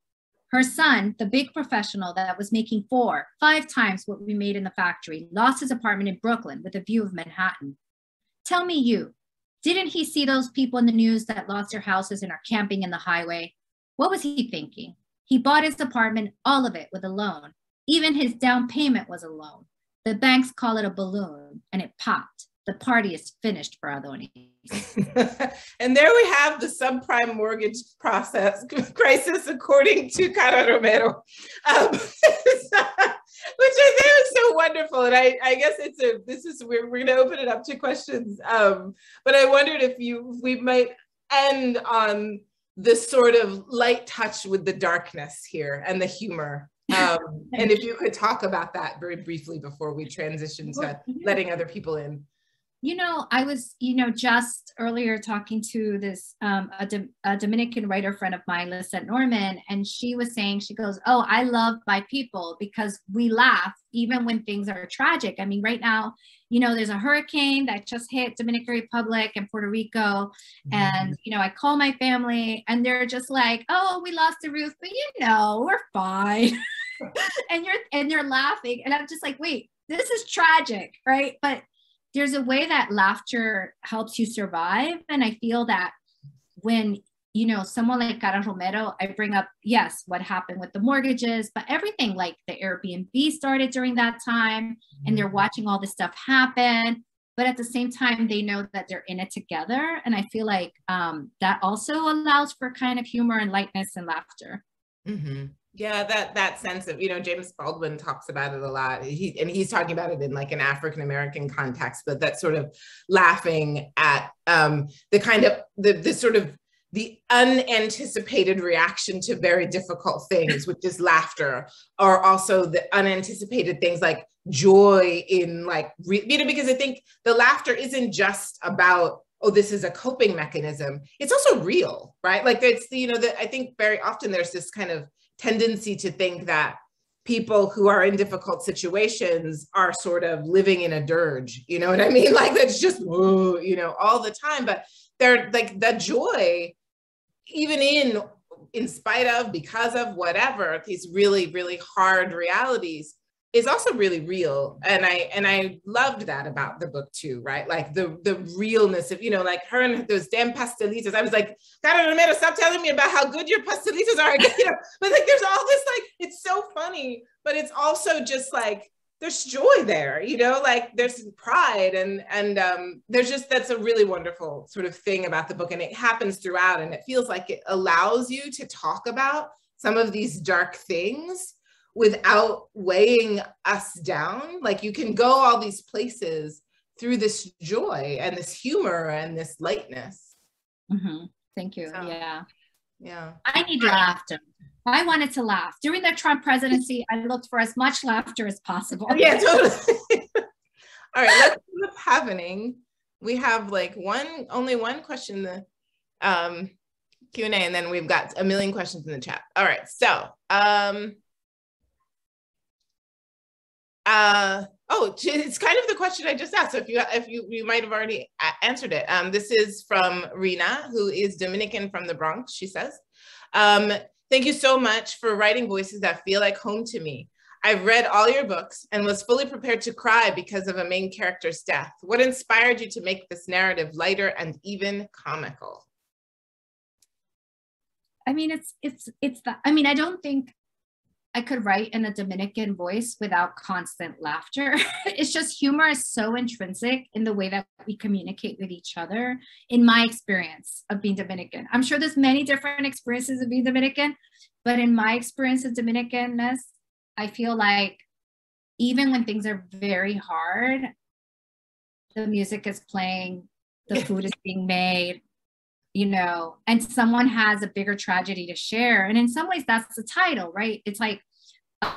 Her son, the big professional that was making four, five times what we made in the factory, lost his apartment in Brooklyn with a view of Manhattan. Tell me you, didn't he see those people in the news that lost their houses and are camping in the highway? What was he thinking? He bought his apartment, all of it, with a loan. Even his down payment was a loan. The banks call it a balloon, and it popped the party is finished for Adonis. and there we have the subprime mortgage process crisis, according to Cara Romero, um, which I think is so wonderful. And I, I guess it's a this is we're, we're going to open it up to questions. Um, but I wondered if you we might end on this sort of light touch with the darkness here and the humor um, and if you could talk about that very briefly before we transition to letting other people in. You know, I was, you know, just earlier talking to this um, a, a, Dominican writer friend of mine, Lisette Norman, and she was saying, she goes, "Oh, I love my people because we laugh even when things are tragic." I mean, right now, you know, there's a hurricane that just hit Dominican Republic and Puerto Rico, mm-hmm. and you know, I call my family, and they're just like, "Oh, we lost the roof, but you know, we're fine," and you're and they're laughing, and I'm just like, "Wait." This is tragic, right? But there's a way that laughter helps you survive. And I feel that when you know someone like Cara Romero, I bring up yes, what happened with the mortgages, but everything like the Airbnb started during that time, and they're mm-hmm. watching all this stuff happen. But at the same time, they know that they're in it together, and I feel like um, that also allows for kind of humor and lightness and laughter. Mm-hmm. Yeah, that that sense of you know James Baldwin talks about it a lot. He and he's talking about it in like an African American context, but that sort of laughing at um, the kind of the the sort of the unanticipated reaction to very difficult things, which is laughter, or also the unanticipated things like joy in like re- you know because I think the laughter isn't just about oh this is a coping mechanism it's also real right like it's you know that i think very often there's this kind of tendency to think that people who are in difficult situations are sort of living in a dirge you know what i mean? Like that's just you know all the time. But they're like the joy even in in spite of because of whatever these really really hard realities is also really real. And i and i loved that about the book too right? Like the the realness of you know like her and those damn pastelitos i was like Cara Romero, stop telling me about how good your pastelitos are. You know but like there's all this like it's so funny but it's also just like there's joy there you know? Like there's pride and and um there's just that's a really wonderful sort of thing about the book and it happens throughout and it feels like it allows you to talk about some of these dark things without weighing us down. Like you can go all these places through this joy and this humor and this lightness. Mm-hmm. Thank you. So, yeah. Yeah. I need laughter. I wanted to laugh. During the Trump presidency, I looked for as much laughter as possible. Yeah, totally. all right, let's what's happening. We have like one, only one question, the um, Q&A, and then we've got a million questions in the chat. All right, so um, uh, oh, it's kind of the question I just asked. So if you if you you might have already answered it. Um, this is from Rena, who is Dominican from the Bronx. She says, um, "Thank you so much for writing voices that feel like home to me. I've read all your books and was fully prepared to cry because of a main character's death. What inspired you to make this narrative lighter and even comical?" I mean, it's it's it's that. I mean, I don't think I could write in a Dominican voice without constant laughter. it's just humor is so intrinsic in the way that we communicate with each other. In my experience of being Dominican, I'm sure there's many different experiences of being Dominican, but in my experience of Dominicanness, I feel like even when things are very hard, the music is playing, the food is being made, you know, and someone has a bigger tragedy to share. And in some ways, that's the title, right? It's like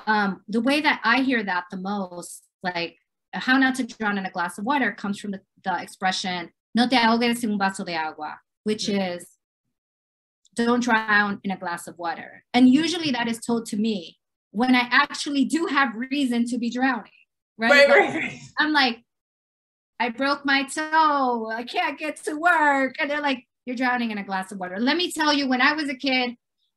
um, the way that I hear that the most, like how not to drown in a glass of water, comes from the, the expression "no te ahogues en un vaso de agua," which mm-hmm. is don't drown in a glass of water. And usually that is told to me when I actually do have reason to be drowning. Right. right, right. I'm like, I broke my toe. I can't get to work. And they're like, you're drowning in a glass of water. Let me tell you, when I was a kid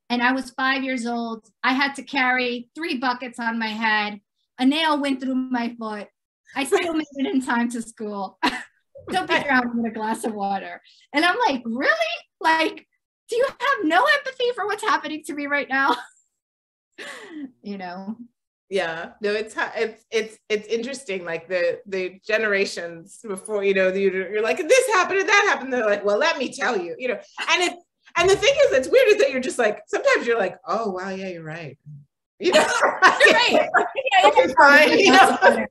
and I was five years old, I had to carry three buckets on my head. A nail went through my foot. I still made it in time to school. Don't be drowning in a glass of water. And I'm like, really? Like, do you have no empathy for what's happening to me right now? you know. Yeah, no, it's it's it's it's interesting. Like the the generations before, you know, you're like this happened and that happened. They're like, well, let me tell you, you know. And it and the thing is, it's weird is that you're just like sometimes you're like, oh wow, yeah, you're right. You know, you're right. yeah, fine. You know?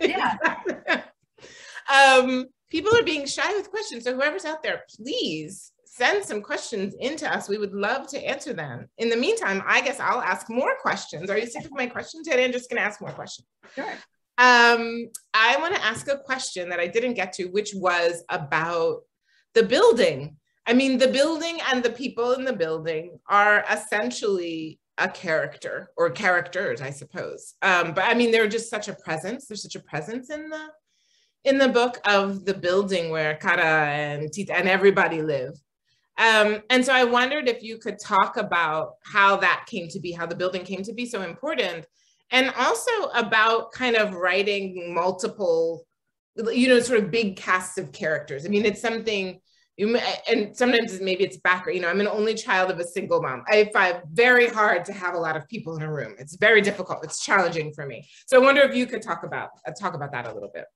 yeah. um, people are being shy with questions. So whoever's out there, please send some questions into us. We would love to answer them. In the meantime, I guess I'll ask more questions. Are you sick of my questions today? I'm just going to ask more questions. Sure. Um, I want to ask a question that I didn't get to, which was about the building. I mean, the building and the people in the building are essentially a character or characters, I suppose. Um, but I mean, they're just such a presence. There's such a presence in the in the book of the building where Cara and Tita and everybody live. Um, and so I wondered if you could talk about how that came to be, how the building came to be so important, and also about kind of writing multiple, you know, sort of big casts of characters. I mean, it's something you and sometimes maybe it's background. You know, I'm an only child of a single mom. I find very hard to have a lot of people in a room. It's very difficult. It's challenging for me. So I wonder if you could talk about uh, talk about that a little bit.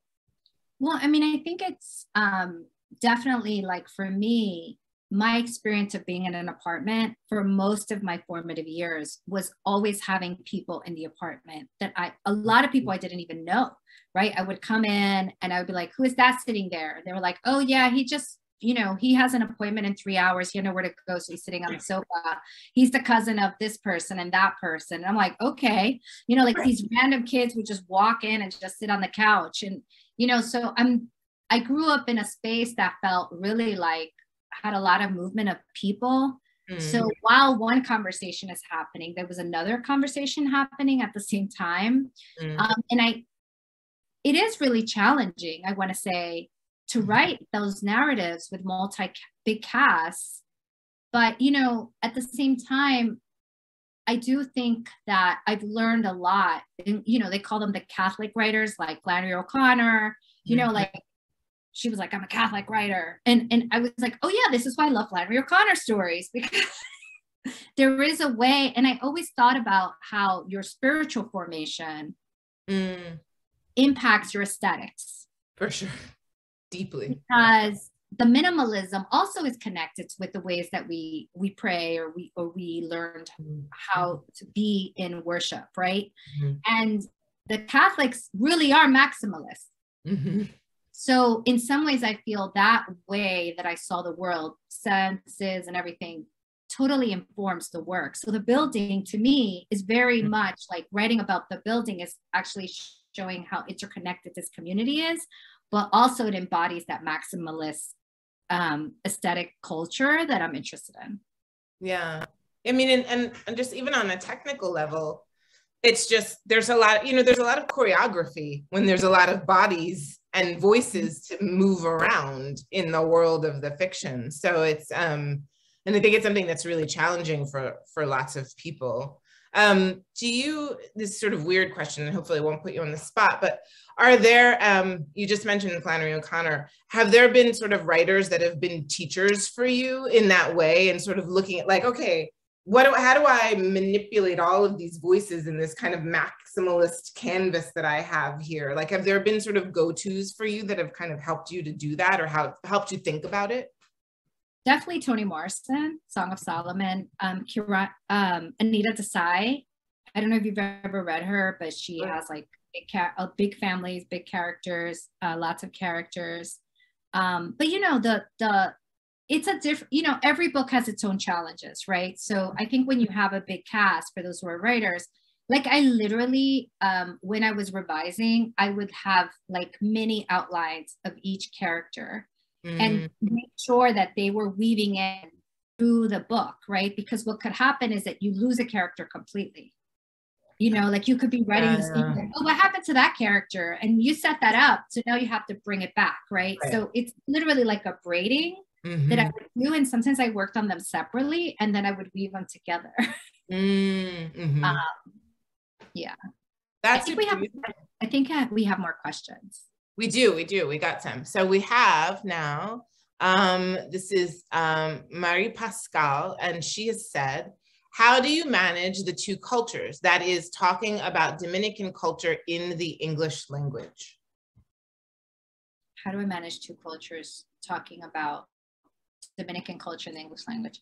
Well, I mean, I think it's um, definitely like for me, my experience of being in an apartment for most of my formative years was always having people in the apartment that I, a lot of people I didn't even know, right? I would come in and I would be like, who is that sitting there? And they were like, oh, yeah, he just, you know, he has an appointment in three hours. He had nowhere to go. So he's sitting on the sofa. He's the cousin of this person and that person. And I'm like, okay, you know, like these random kids would just walk in and just sit on the couch. And, you know, so I'm, I grew up in a space that felt really like had a lot of movement of people. Mm. So while one conversation is happening, there was another conversation happening at the same time. Mm. Um, and I, it is really challenging, I want to say, to mm-hmm. write those narratives with multi big casts. But, you know, at the same time, I do think that I've learned a lot. And, you know, they call them the Catholic writers like Flannery O'Connor, you know, mm-hmm. like she was like, I'm a Catholic writer. And, and I was like, oh, yeah, this is why I love Flannery O'Connor stories because there is a way. And I always thought about how your spiritual formation mm. impacts your aesthetics. For sure. Deeply. Because the minimalism also is connected with the ways that we we pray or we or we learned how to be in worship right mm-hmm. and the catholics really are maximalists mm-hmm. So, in some ways, I feel that way that I saw the world, senses and everything totally informs the work. So, the building to me is very mm-hmm. much like writing about the building is actually showing how interconnected this community is, but also it embodies that maximalist um, aesthetic culture that I'm interested in. Yeah. I mean, and, and, and just even on a technical level, it's just there's a lot, you know, there's a lot of choreography when there's a lot of bodies and voices to move around in the world of the fiction. So it's um, and I think it's something that's really challenging for for lots of people. Um, do you this sort of weird question, and hopefully won't put you on the spot, but are there um, you just mentioned Flannery O'Connor, have there been sort of writers that have been teachers for you in that way and sort of looking at like, okay, what do, how do I manipulate all of these voices in this kind of maximalist canvas that I have here? Like, have there been sort of go-tos for you that have kind of helped you to do that or how helped you think about it? Definitely Toni Morrison, Song of Solomon, um, Kira, um, Anita Desai. I don't know if you've ever read her, but she has like big, uh, big families, big characters, uh, lots of characters. Um, but you know, the the it's a different, you know, every book has its own challenges, right? So I think when you have a big cast for those who are writers, like I literally, um, when I was revising, I would have like mini outlines of each character mm. and make sure that they were weaving in through the book, right? Because what could happen is that you lose a character completely. You know, like you could be writing this, like, oh, what happened to that character? And you set that up. So now you have to bring it back, right? right. So it's literally like a braiding mm-hmm. that I would do. And sometimes I worked on them separately and then I would weave them together. mm-hmm. um, yeah. That's I think we have I think we have more questions. We do, we do. We got some. So we have now um, this is um, Marie Pascal, and she has said, How do you manage the two cultures? That is, talking about Dominican culture in the English language. How do I manage two cultures talking about Dominican culture in the English language?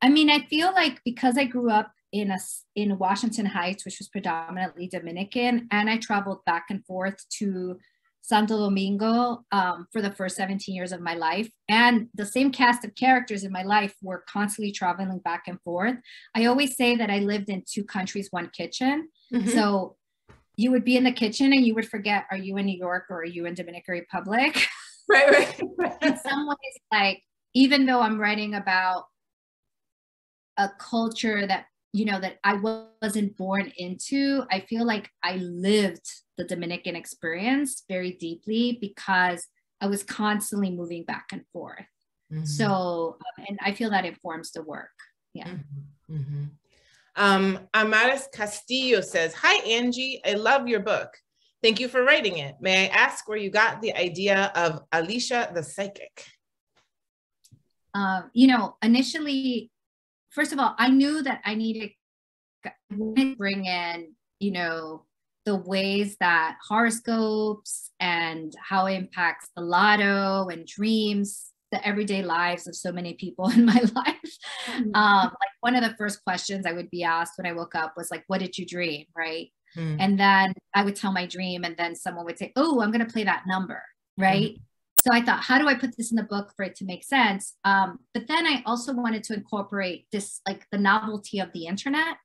I mean, I feel like because I grew up in a in Washington Heights, which was predominantly Dominican, and I traveled back and forth to Santo Domingo um, for the first 17 years of my life. And the same cast of characters in my life were constantly traveling back and forth. I always say that I lived in two countries, one kitchen. Mm-hmm. So you would be in the kitchen and you would forget, are you in New York or are you in Dominican Republic? Right, right. right. in some ways, like, even though I'm writing about a culture that you know that i wasn't born into i feel like i lived the dominican experience very deeply because i was constantly moving back and forth. Mm-hmm. so um, and i feel that informs the work. Yeah. Mm-hmm. Mm-hmm. Um, amaris castillo says hi angie. I love your book. Thank you for writing it. May i ask where you got the idea of alicia the psychic um, you know initially first of all, I knew that I needed to bring in, you know, the ways that horoscopes and how it impacts the lotto and dreams, the everyday lives of so many people in my life. Mm-hmm. Um, like one of the first questions I would be asked when I woke up was like, what did you dream? Right. Mm-hmm. And then I would tell my dream, and then someone would say, Oh, I'm going to play that number. Right. Mm-hmm so I thought, how do I put this in the book for it to make sense? Um, but then I also wanted to incorporate this, like the novelty of the internet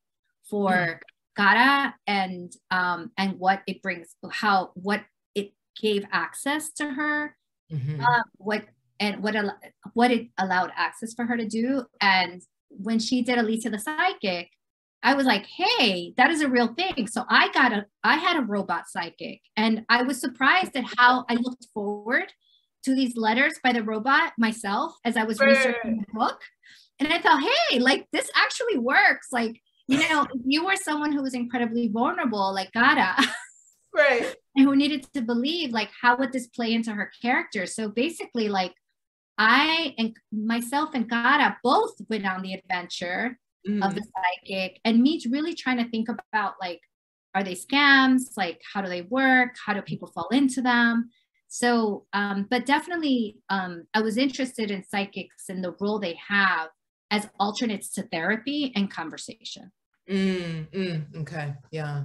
for mm. Cara and um, and what it brings, how what it gave access to her, mm-hmm. uh, what and what what it allowed access for her to do. And when she did Alicia the Psychic, I was like, hey, that is a real thing. So I got a, I had a robot psychic, and I was surprised at how I looked forward to these letters by the robot myself as I was researching the book. And I thought, hey, like this actually works. Like, you know, if you were someone who was incredibly vulnerable, like Cara, right, and who needed to believe, like, how would this play into her character? So basically, like, I and myself and Cara both went on the adventure mm. of the psychic, and me really trying to think about like, are they scams? Like, how do they work? How do people fall into them? So, um, but definitely, um, I was interested in psychics and the role they have as alternates to therapy and conversation. Mm, mm, okay, yeah.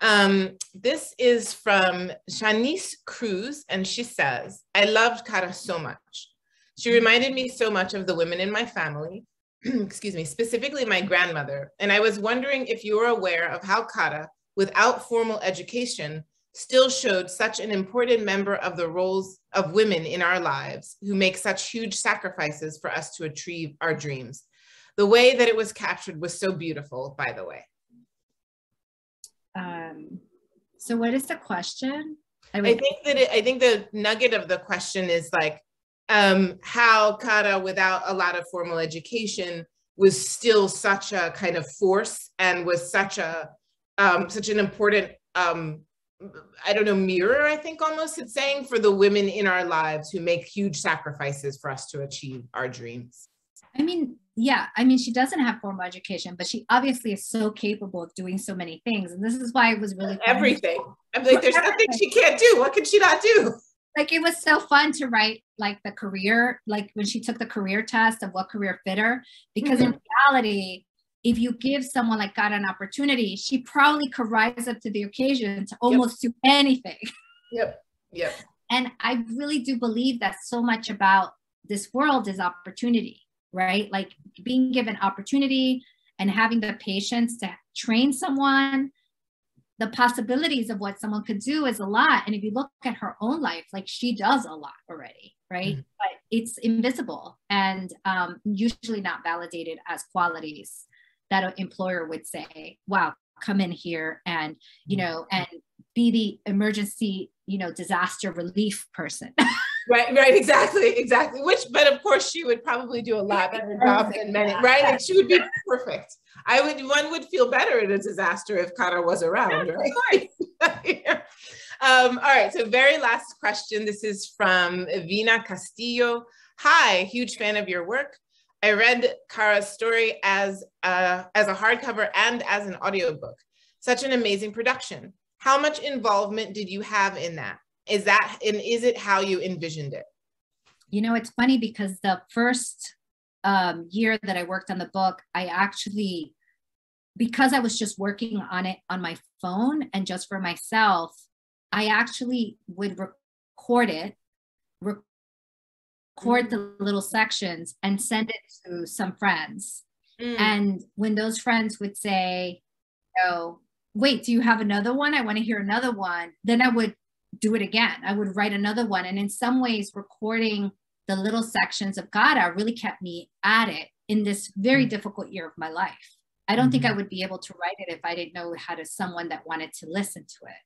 Um, this is from Shanice Cruz, and she says, I loved Cara so much. She reminded me so much of the women in my family, excuse me, specifically my grandmother. And I was wondering if you were aware of how Cara, without formal education, still showed such an important member of the roles of women in our lives who make such huge sacrifices for us to achieve our dreams. The way that it was captured was so beautiful, by the way. Um, so what is the question? I, I think that it, I think the nugget of the question is like um, how Cara, without a lot of formal education, was still such a kind of force and was such a um, such an important um, I don't know, mirror, I think almost it's saying for the women in our lives who make huge sacrifices for us to achieve our dreams. I mean, yeah, I mean, she doesn't have formal education, but she obviously is so capable of doing so many things. And this is why it was really everything. I'm like, there's nothing she can't do. What can she not do? Like, it was so fun to write like the career, like when she took the career test of what career fit her, because mm-hmm. in reality, if you give someone like Cara an opportunity, she probably could rise up to the occasion to almost yep. do anything. Yep. Yep. And I really do believe that so much about this world is opportunity, right? Like being given opportunity and having the patience to train someone the possibilities of what someone could do is a lot. And if you look at her own life, like she does a lot already, right? Mm-hmm. But it's invisible and um, usually not validated as qualities that an employer would say, wow, come in here and, you mm-hmm. know, and be the emergency, you know, disaster relief person. right, right, exactly, exactly. Which, but of course, she would probably do a lot better job than many, right? Like she would be perfect. I would one would feel better in a disaster if Cara was around, right? yeah. um, all right, so very last question. This is from Vina Castillo. Hi, huge fan of your work. I read Cara's story as a, as a hardcover and as an audiobook. Such an amazing production. How much involvement did you have in that? Is that and is it how you envisioned it? You know, it's funny because the first um, year that I worked on the book, I actually because I was just working on it on my phone and just for myself, I actually would record it, record mm. the little sections and send it to some friends. Mm. And when those friends would say, "Oh, wait, do you have another one? I want to hear another one." Then I would do it again. I would write another one. And in some ways, recording the little sections of Cara really kept me at it in this very mm. difficult year of my life. I don't mm-hmm. think I mm-hmm. would be able to write it if I didn't know how to someone that wanted to listen to it.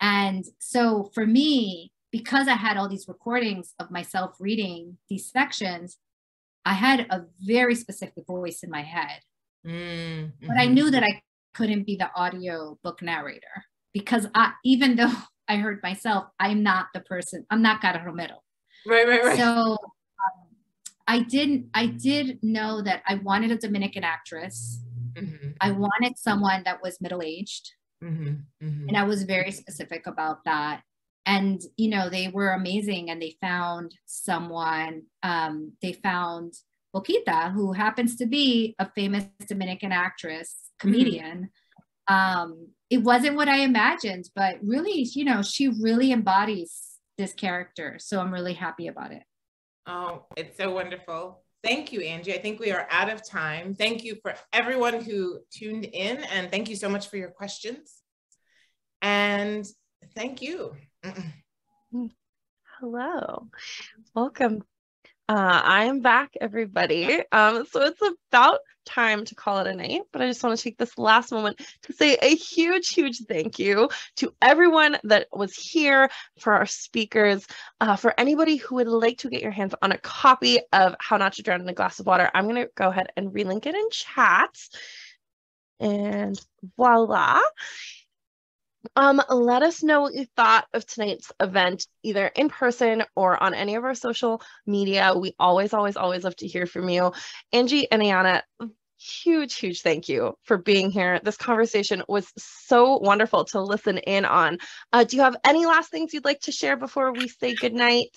And so for me, because I had all these recordings of myself reading these sections, I had a very specific voice in my head. Mm-hmm. But I knew that I couldn't be the audio book narrator because I, even though I heard myself, I'm not the person, I'm not Cara Romero. Right, right, right. So um, I didn't, I did know that I wanted a Dominican actress Mm-hmm. I wanted someone that was middle aged. Mm-hmm. Mm-hmm. And I was very specific about that. And, you know, they were amazing and they found someone, um, they found Boquita, who happens to be a famous Dominican actress, comedian. Um, it wasn't what I imagined, but really, you know, she really embodies this character. So I'm really happy about it. Oh, it's so wonderful. Thank you, Angie. I think we are out of time. Thank you for everyone who tuned in, and thank you so much for your questions. And thank you. Hello. Welcome uh, I'm back, everybody. Um, so it's about time to call it a night, but I just want to take this last moment to say a huge, huge thank you to everyone that was here, for our speakers, uh, for anybody who would like to get your hands on a copy of How Not to Drown in a Glass of Water. I'm going to go ahead and relink it in chat. And voila. Um, let us know what you thought of tonight's event, either in person or on any of our social media. We always, always, always love to hear from you. Angie and Ayana, huge, huge thank you for being here. This conversation was so wonderful to listen in on. Uh, do you have any last things you'd like to share before we say goodnight?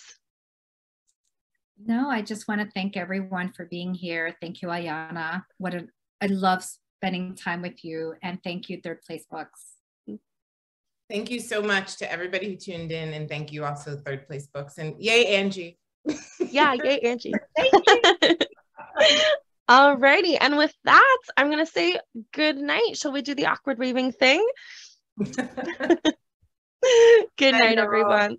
No, I just want to thank everyone for being here. Thank you, Ayana. What a, I love spending time with you, and thank you, Third Place Books. Thank you so much to everybody who tuned in, and thank you also Third Place Books. And yay, Angie. yeah, yay, Angie. Thank you. All righty. And with that, I'm going to say good night. Shall we do the awkward waving thing? good night, everyone.